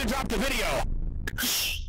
to drop the video.